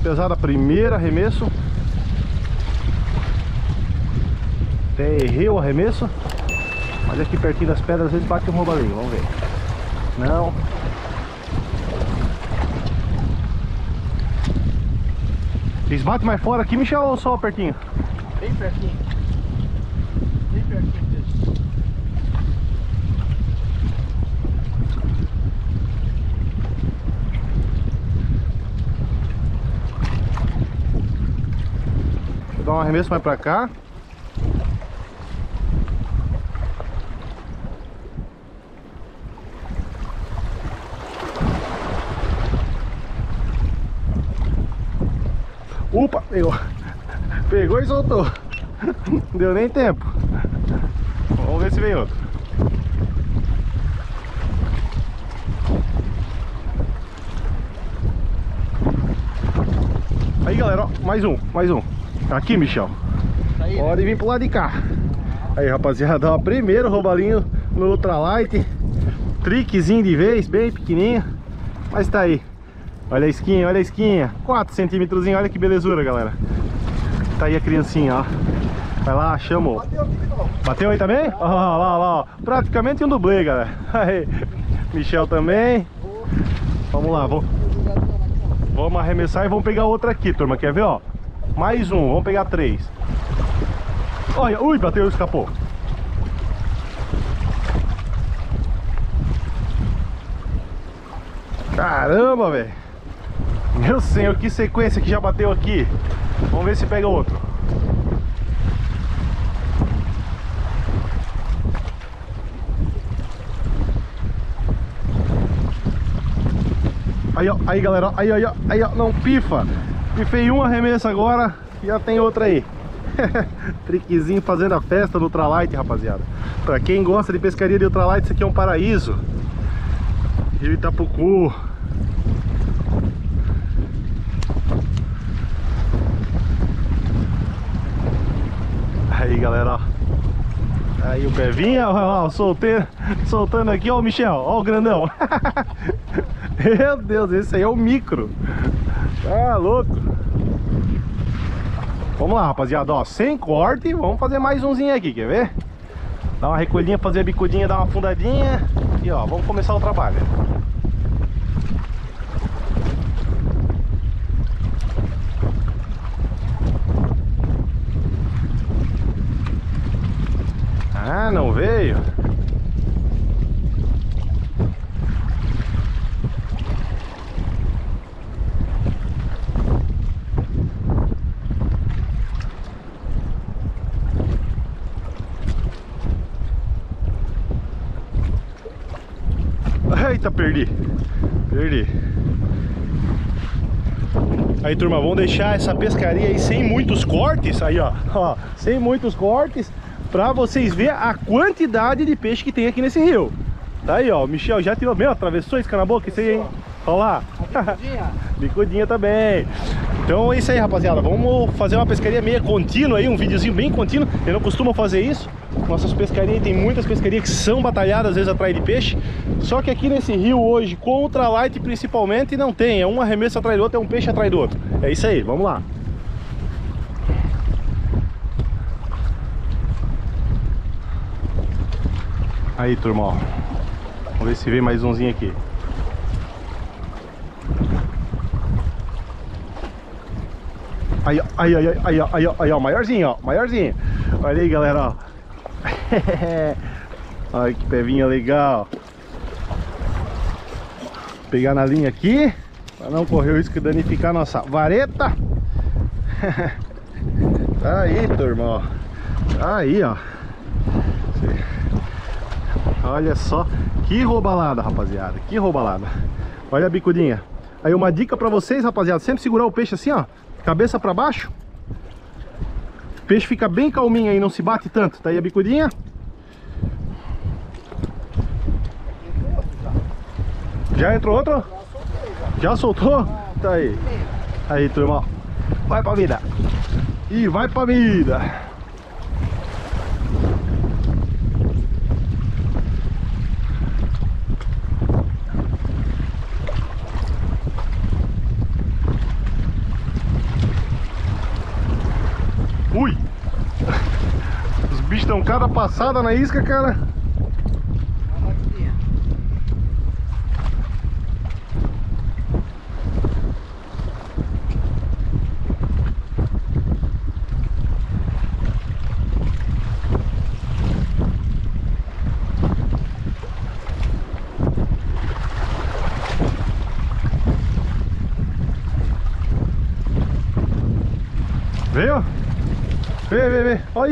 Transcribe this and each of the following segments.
pesada, primeiro arremesso. Até errei o arremesso. Mas aqui pertinho das pedras às vezes bate um roubalinho, vamos ver. Não. Eles batem mais fora aqui, Michel, ou só pertinho? Bem pertinho. Bem pertinho dele. Deixa eu dar um arremesso mais pra cá. Opa, pegou. Pegou e soltou. Deu nem tempo. Vamos ver se vem outro. Aí galera, ó, mais um, mais um. Aqui, Michel. Tá aí? Pode vir pro lado de cá. Aí, rapaziada, ó, primeiro roubalinho no ultralight. Triquezinho de vez, bem pequenininho. Mas tá aí. Olha a esquinha, olha a esquinha. 4 centímetros, olha que belezura, galera. Tá aí a criancinha, ó. Vai lá, chama. o- Bateu aí também? Ó, lá, ó. Praticamente um dublê, galera. Aí. Michel também. Vamos lá, vamos, vamos arremessar e vamos pegar outra aqui, turma. Quer ver, ó? Mais um, vamos pegar três. Olha, ui, bateu escapou. Caramba, velho. Meu senhor, que sequência que já bateu aqui. Vamos ver se pega outro. Aí, ó, aí galera, aí, aí, ó, aí, ó, não pifa. Pifei um arremesso agora, já tem outra aí. Triquezinho fazendo a festa no ultralight, rapaziada. Pra quem gosta de pescaria de ultralight, isso aqui é um paraíso. Rio Itapucu. Aí, galera, ó. Aí o Bevinha, soltando aqui, ó o Michel, ó o grandão. Meu Deus, esse aí é o micro. Tá louco. Vamos lá, rapaziada, ó, sem corte, vamos fazer mais umzinho aqui, quer ver? Dar uma recolhinha, fazer a bicudinha, dar uma afundadinha e ó, vamos começar o trabalho. Ah, não veio? Eita, perdi. Perdi. Aí, turma, vamos deixar essa pescaria aí sem muitos cortes. Aí, ó. ó sem muitos cortes. Pra vocês verem a quantidade de peixe que tem aqui nesse rio. Tá aí, ó. O Michel já tirou. Meu, atravessou esse cana boca. Esse aí, hein? Olha lá. Bicudinha. Bicudinha também. Então é isso aí, rapaziada. Vamos fazer uma pescaria meio contínua aí, um videozinho bem contínuo. Eu não costumo fazer isso. Nossas pescarias, tem muitas pescarias que são batalhadas às vezes atrás de peixe. Só que aqui nesse rio hoje, com ultralight principalmente, não tem. É um arremesso atrás do outro, é um peixe atrás do outro. É isso aí, vamos lá. Aí, turma. Vamos ver se vem mais umzinho aqui. Aí, ó, aí, aí, aí, ó, aí, ó, aí, ó, maiorzinho, ó, maiorzinho. Olha aí, galera, ó. Olha que pevinha legal. Pegar na linha aqui, para não correr o risco de danificar nossa vareta. Tá aí, turma, ó. Tá aí, ó. Olha só, que roubalada, rapaziada, que roubalada. Olha a bicudinha. Aí uma dica pra vocês, rapaziada, sempre segurar o peixe assim, ó, cabeça pra baixo. Peixe fica bem calminho aí, não se bate tanto. Tá aí a bicudinha. Já entrou outro? Já soltou? Tá aí. Aí, turma. Vai pra vida. E vai pra vida. Ui! Os bichos estão cada passada na isca, cara.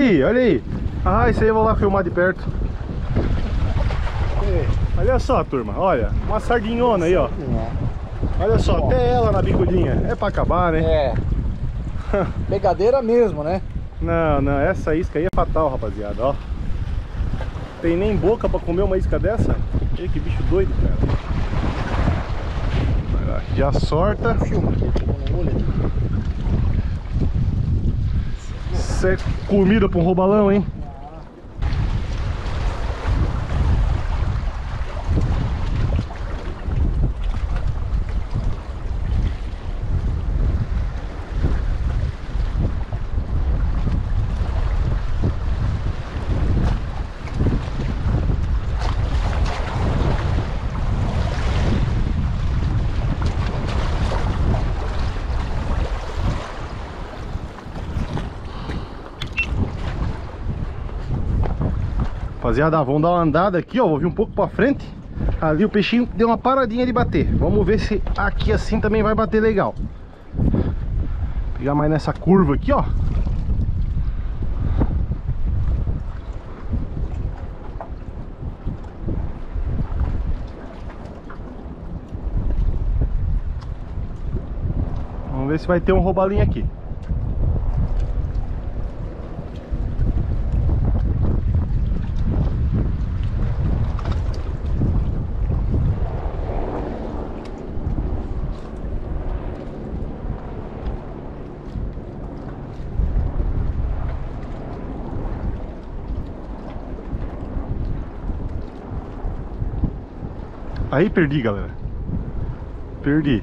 Aí, olha aí. Ah, isso aí eu vou lá filmar de perto. Olha só, turma. Olha, uma sardinhona aí, ó. Olha só, até ela na bicudinha. É pra acabar, né? É. Pegadeira mesmo, né? Não, não, essa isca aí é fatal, rapaziada, ó. Tem nem boca pra comer uma isca dessa? Olha que bicho doido, cara. Já sorta. Filma. Olho. Isso é comida pra um roubalão, hein? Rapaziada, vamos dar uma andada aqui, ó. Vou vir um pouco pra frente. Ali o peixinho deu uma paradinha de bater. Vamos ver se aqui assim também vai bater legal. Pegar mais nessa curva aqui, ó. Vamos ver se vai ter um roubalinho aqui. Aí perdi, galera. Perdi.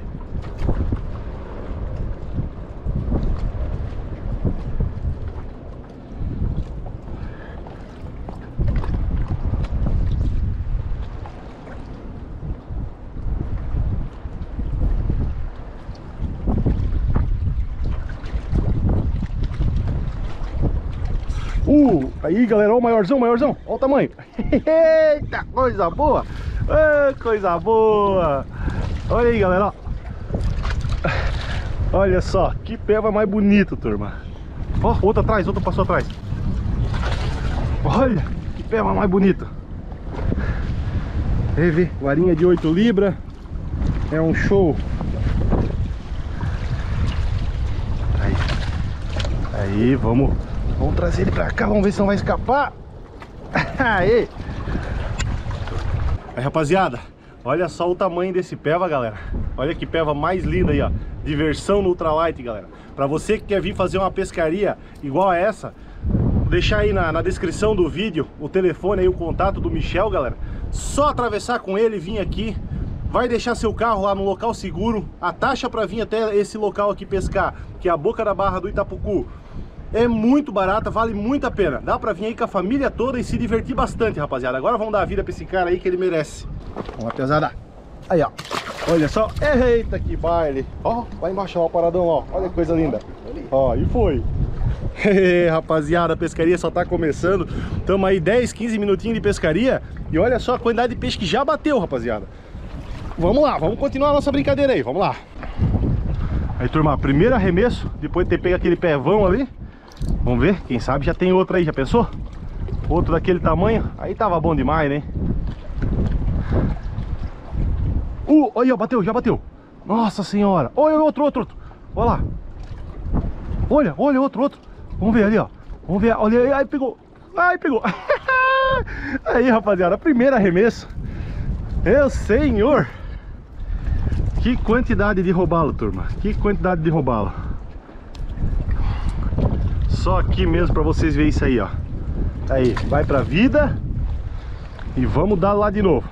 Uh, aí galera, o maiorzão, maiorzão, ó o tamanho Eita, coisa boa Ô, Coisa boa. Olha aí galera, Olha só, que peva mais bonito, turma. Ó, outra atrás, outra passou atrás. Olha, que peva mais bonito. Vê, varinha de 8 libras É um show. Aí. Aí, vamos. Vamos trazer ele pra cá, vamos ver se não vai escapar. Aí. Aí, rapaziada, olha só o tamanho desse peva, galera. Olha que peva mais linda aí, ó. Diversão no ultralight, galera. Pra você que quer vir fazer uma pescaria igual a essa, vou deixar aí na, na descrição do vídeo o telefone aí, o contato do Michel, galera. Só atravessar com ele e vir aqui. Vai deixar seu carro lá no local seguro. A taxa pra vir até esse local aqui pescar, que é a boca da barra do Itapucu, é muito barata, vale muito a pena. Dá pra vir aí com a família toda e se divertir bastante, rapaziada. Agora vamos dar a vida pra esse cara aí que ele merece. Vamos lá, pesada. Aí, ó. Olha só. Eita, que baile. Ó, lá embaixo, ó, paradão, ó. Olha que coisa linda. Ó, e foi. rapaziada, a pescaria só tá começando. Tamo aí 10, 15 minutinhos de pescaria. E olha só a quantidade de peixe que já bateu, rapaziada. Vamos lá, vamos continuar a nossa brincadeira aí. Vamos lá. Aí, turma, primeiro arremesso. Depois de ter pego aquele pevão ali. Vamos ver, quem sabe já tem outro aí, já pensou? Outro daquele tamanho, aí tava bom demais, né? Uh, olha, bateu, já bateu. Nossa senhora, olha outro, outro, outro. Olha lá. Olha, olha, outro, outro. Vamos ver ali, ó. Vamos ver, olha aí, aí pegou. Ai, pegou. Aí, rapaziada, primeiro arremesso. Meu senhor. Que quantidade de roubalo, turma. Que quantidade de roubalo só aqui mesmo pra vocês verem isso aí, ó Aí, vai pra vida E vamos dar lá de novo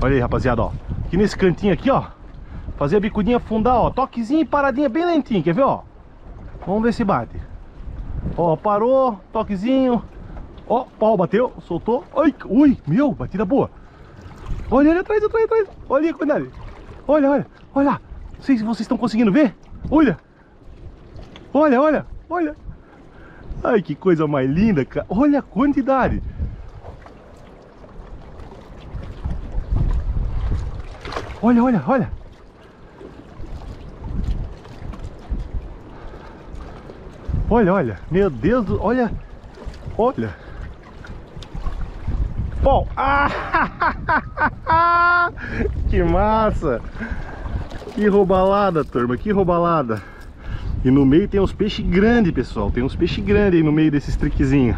Olha aí, rapaziada, ó Aqui nesse cantinho aqui, ó Fazer a bicudinha afundar, ó Toquezinho e paradinha bem lentinho, quer ver, ó Vamos ver se bate Ó, parou, toquezinho. Ó, pau, bateu, soltou. Ai, ui, meu, batida boa. Olha ali atrás, atrás, atrás. Olha aí, cuidado. Olha, olha, olha. Não sei se vocês estão conseguindo ver. Olha. Olha, olha, olha. Ai, que coisa mais linda, cara. Olha a quantidade. Olha, olha, olha. Olha, olha. Meu Deus do... Olha. Olha. Bom. Ah! que massa. Que roubalada, turma. Que roubalada. E no meio tem uns peixes grandes, pessoal. Tem uns peixes grandes aí no meio desses triquezinhos.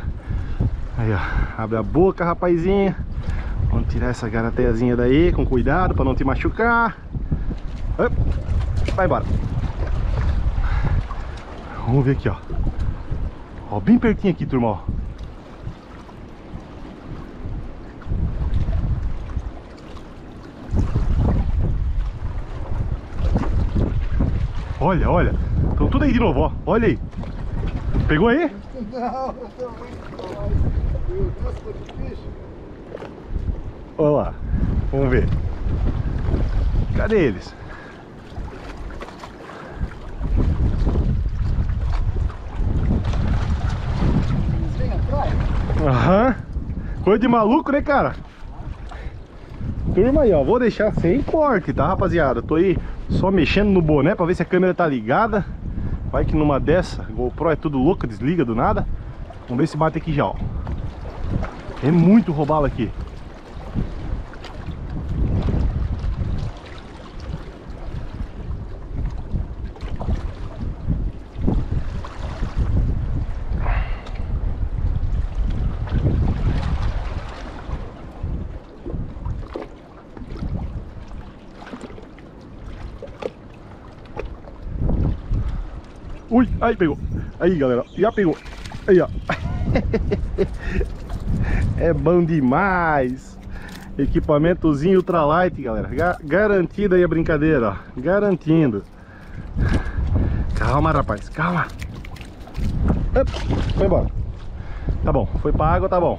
Aí, ó. Abre a boca, rapazinho. Vamos tirar essa garateiazinha daí com cuidado para não te machucar. Vai embora. Vamos ver aqui, ó. Ó, bem pertinho aqui, turma, ó. Olha, olha. Estão tudo aí de novo, ó. Olha aí. Pegou aí? Não, eu. Olha lá. Vamos ver. Cadê eles? Aham. Coisa de maluco, né, cara? Turma aí, ó. Vou deixar sem corte, tá, rapaziada? Tô aí só mexendo no boné pra ver se a câmera tá ligada. Vai que numa dessa, GoPro é tudo louco, desliga do nada. Vamos ver se bate aqui já, ó. É muito roubalo aqui. Ui, aí pegou. Aí, galera, já pegou. Aí, ó. é bom demais. Equipamentozinho ultralight, galera. Ga garantida aí a brincadeira, ó. Garantindo. Calma, rapaz, calma. Foi embora. Tá bom, foi pra água, tá bom.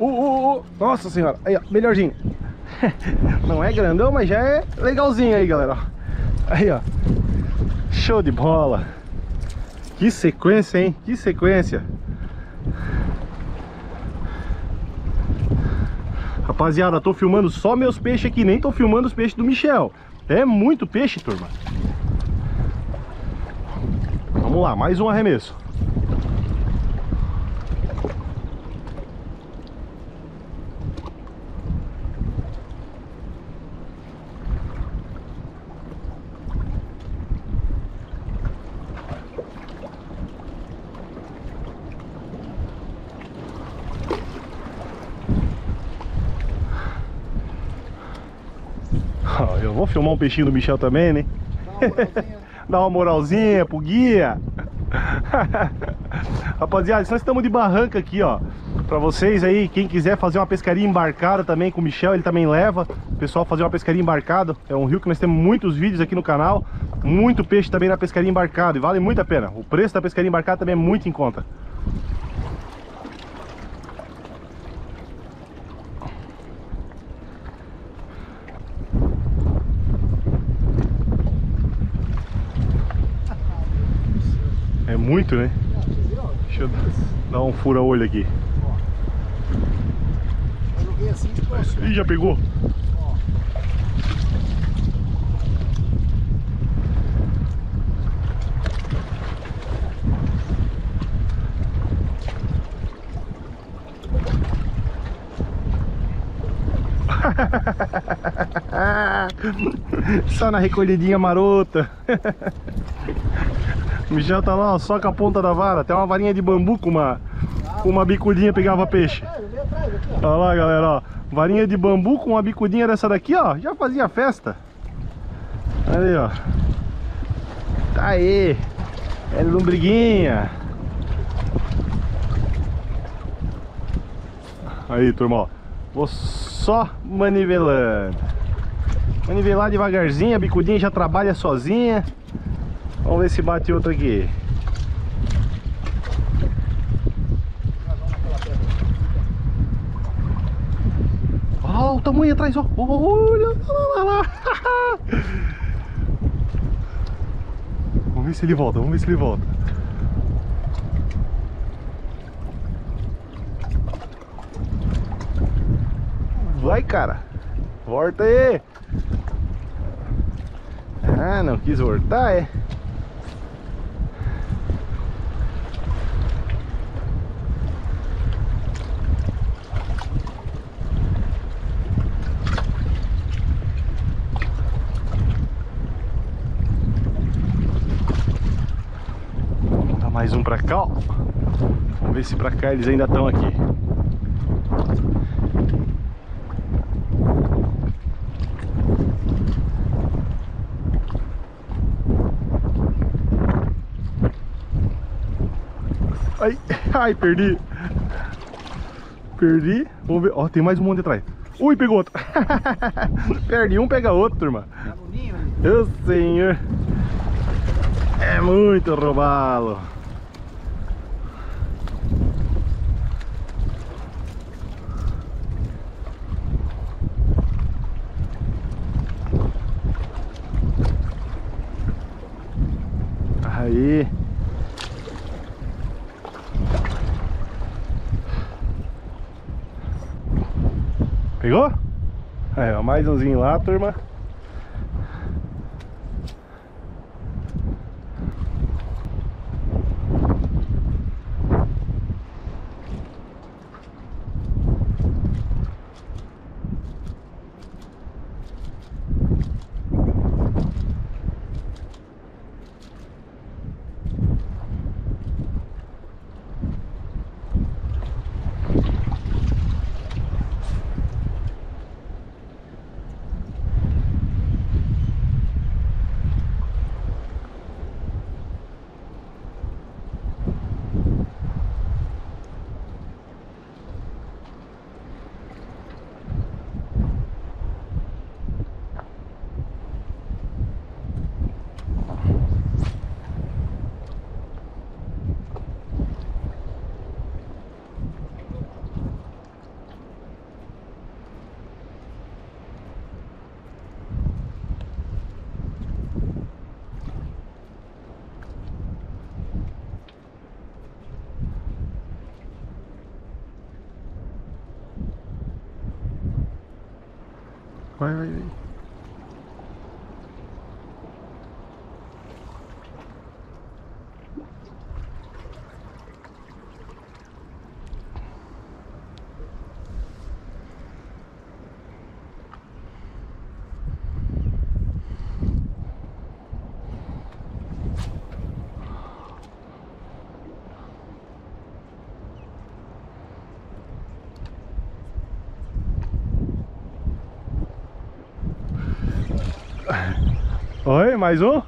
Uh, uh. Nossa senhora, aí ó, melhorzinho. Não é grandão, mas já é legalzinho aí, galera Aí ó. Show de bola. Que sequência, hein, que sequência. Rapaziada, tô filmando só meus peixes aqui Nem tô filmando os peixes do Michel. É muito peixe, turma. Vamos lá, mais um arremesso Ó, Eu vou filmar um peixinho do Michel também, né? Dá uma moralzinha. Dar uma moralzinha pro guia. Rapaziada, nós estamos de barranca aqui, ó. Pra vocês aí, quem quiser fazer uma pescaria embarcada também com o Michel, ele também leva. O pessoal fazer uma pescaria embarcada. É um rio que nós temos muitos vídeos aqui no canal. Muito peixe também na pescaria embarcada. E vale muito a pena. O preço da pescaria embarcada também é muito em conta. Né? Deixa eu dar um fura-olho aqui. Ih, já pegou? Só na recolhidinha marota. O Michel tá lá, ó, só com a ponta da vara. Tem uma varinha de bambu com uma, com uma bicudinha pegava peixe. Olha lá, galera, ó. Varinha de bambu com uma bicudinha dessa daqui, ó. Já fazia festa. Ali, ó. Aê! É lombriguinha. Aí, turma, ó. Vou só manivelando. Manivelar devagarzinho, a bicudinha já trabalha sozinha. Vamos ver se bate outra aqui. Olha o tamanho atrás, ó. Olha lá, lá, lá. Vamos ver se ele volta, vamos ver se ele volta. Vai, cara. Volta aí. Ah, não quis voltar, é? Mais um pra cá, ó. Vamos ver se pra cá eles ainda estão aqui. Ai, ai, perdi. Perdi. Vamos ver. Ó, tem mais um monte atrás. Ui, pegou outro. Perdi um, pega outro, turma. Meu senhor. É muito roubá-lo. Aí. Pegou? Aí, ó, mais umzinho lá, turma. Vai, vai, vai. Oi, mais um?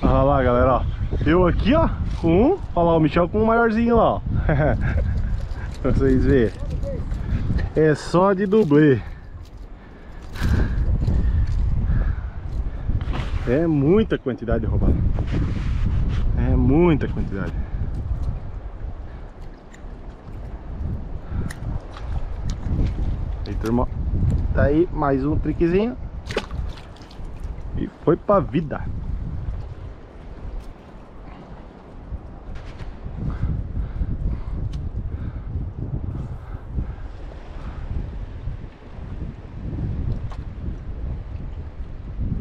Olha lá, galera, ó. Eu aqui, ó, com um. Olha lá, o Michel com um maiorzinho lá, ó. pra vocês verem. É só de dublê. É muita quantidade de roubada. É muita quantidade. Aí, turma. Tá aí mais um triquezinho. E foi pra vida.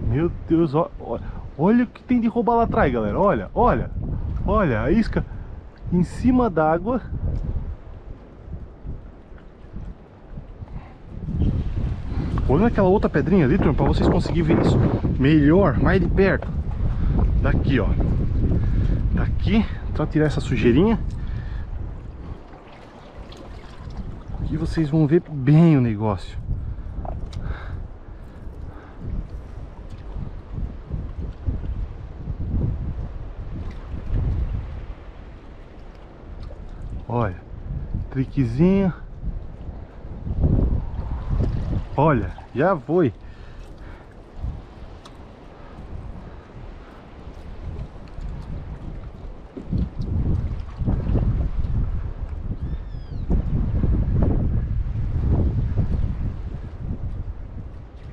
Meu Deus, ó, ó, olha o que tem de roubar lá atrás, galera. Olha, olha, olha a isca em cima d'água. Olha aquela outra pedrinha ali, turma, para vocês conseguirem ver isso melhor, mais de perto. Daqui, ó. Daqui, só tirar essa sujeirinha. E vocês vão ver bem o negócio. Olha, triquezinho. Olha, já foi.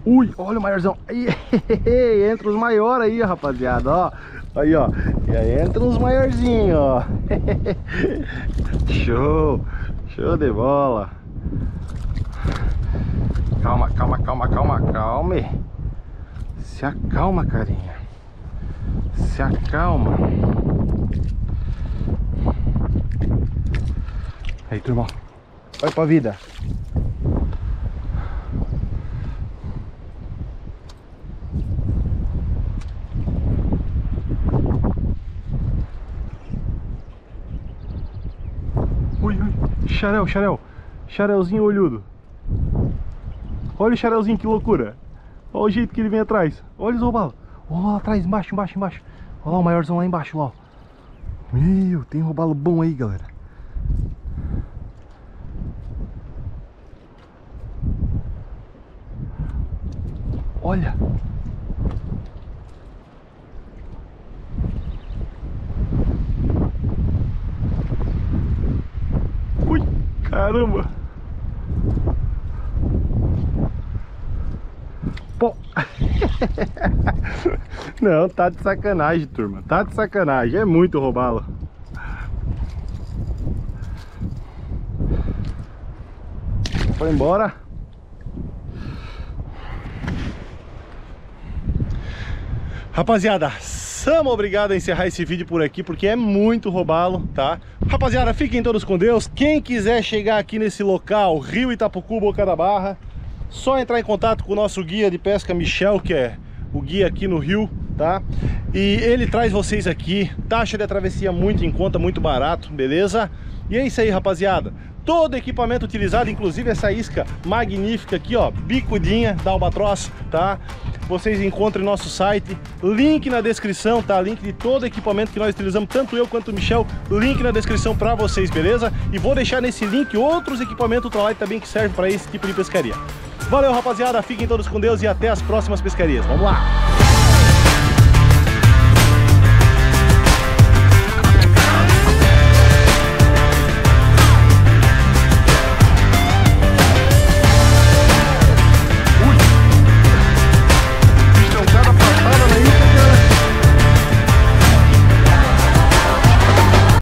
Ui, olha o maiorzão. Entra os maiores aí, rapaziada, ó. Aí, ó. E aí entra uns maiorzinhos, ó. Show. Show de bola. Calma, calma, calma, calma, calma. Se acalma, carinha. Se acalma. Aí, turma. Vai pra vida. Ui, ui. Xarel, xarel. Xarelzinho olhudo. Olha o xarelzinho, que loucura. Olha o jeito que ele vem atrás. Olha os robalos. Olha lá atrás, embaixo, embaixo, embaixo. Olha lá o maiorzão lá embaixo, lá. Meu, tem robalo bom aí, galera. Olha. Caramba. Pô. Não, tá de sacanagem, turma. Tá de sacanagem. É muito roubá-lo. Foi embora. Rapaziada, Samo obrigado a encerrar esse vídeo por aqui, porque é muito roubá-lo, tá? Rapaziada, fiquem todos com Deus. Quem quiser chegar aqui nesse local, Rio Itapucu, Boca da Barra, só entrar em contato com o nosso guia de pesca, Michel, que é o guia aqui no Rio, tá? E ele traz vocês aqui, taxa de travessia muito em conta, muito barato, beleza? E é isso aí, rapaziada. Todo equipamento utilizado, inclusive essa isca magnífica aqui, ó, bicudinha da Albatross, tá? Vocês encontram no nosso site, link na descrição, tá? Link de todo equipamento que nós utilizamos, tanto eu quanto o Michel, link na descrição pra vocês, beleza? E vou deixar nesse link outros equipamentos ultralight também que servem para esse tipo de pescaria. Valeu, rapaziada, fiquem todos com Deus e até as próximas pescarias. Vamos lá!